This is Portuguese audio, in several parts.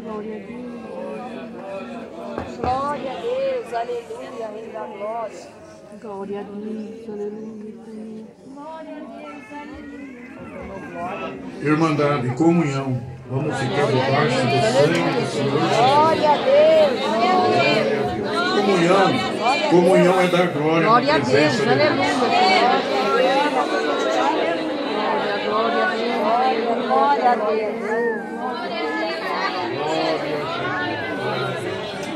Glória a Deus. Glória a Deus, aleluia, Rei da glória. Glória a Deus. Aleluia, Senhor. Irmandade, comunhão. Vamos ficar debaixo do sangue do Senhor. Glória a Deus, Comunhão. Comunhão é dar glória, Glória a Deus. Deus. Aleluia, glória a Deus.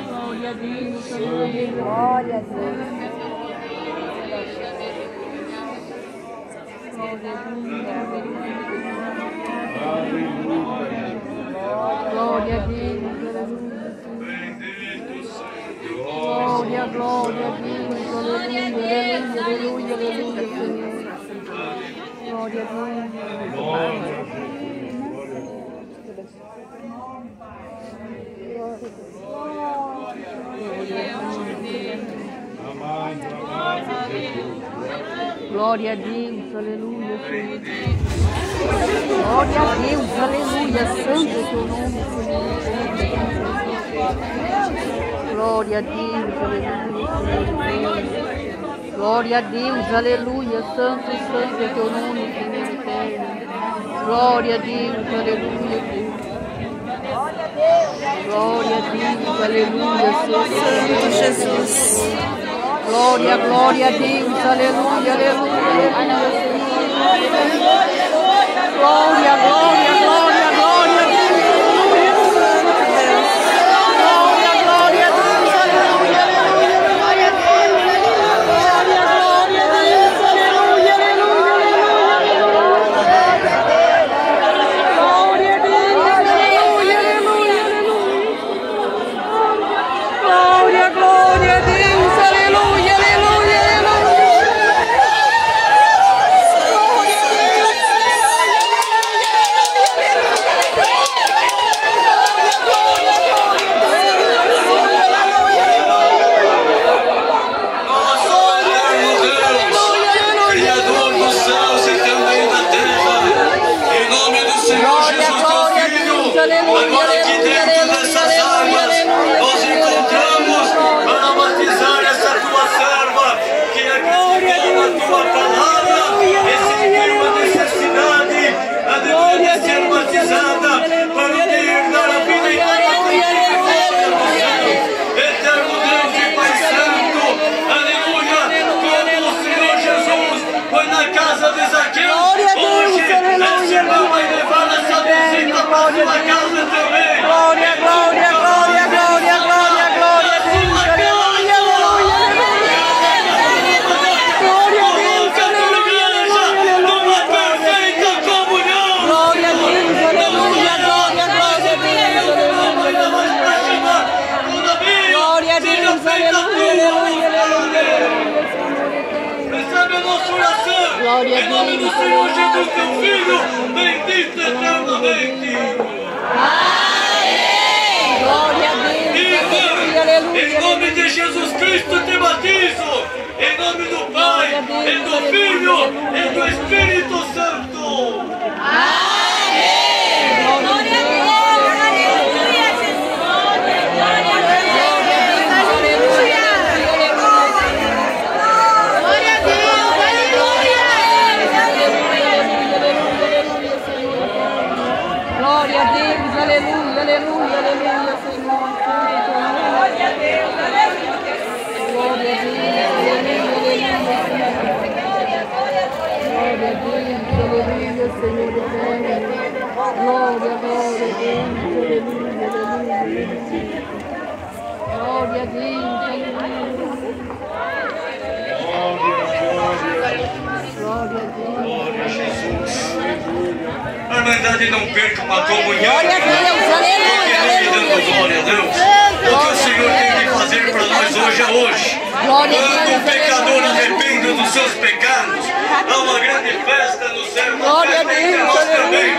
Glória a Deus. Glória a Deus. Glória a Deus. Glória, glória a Deus. Aleluia, aleluia, aleluia, aleluia, Senhor. Glória a Deus, aleluia, Senhor. Glória a Deus, aleluia, santo é teu nome, Senhor. Glória a Deus, aleluia. Glória a Deus, aleluia, santo, santo é teu nome, Senhor eterno. Glória a Deus, aleluia, Deus. Glória a Deus, aleluia, Senhor Jesus. Glória, glória a Deus, aleluia, aleluia, glória, glória, oração. Glória a Em nome do Deus, Senhor aleluia. Jesus, teu Filho, bendito eternamente. Glória a Deus, aleluia, aleluia, em nome de Jesus Cristo te batizo. Em nome do Pai, Deus, e do Filho, aleluia. e do Espírito Santo. Glória a Deus, aleluia, aleluia, aleluia, Senhor. Glória a Deus, aleluia. Glória a Deus, aleluia, aleluia. Glória a Deus, aleluia, Senhor eterno. Glória, glória a Deus. Glória a Deus. Glória a Deus. A Irmandade não perca uma comunhão. Glória a Deus, aleluia, aleluia. glória a Deus. O que o Senhor tem que fazer para nós hoje é hoje. Quando o pecador arrepende dos seus pecados, há uma grande festa no céu, Glória a Deus, nós também.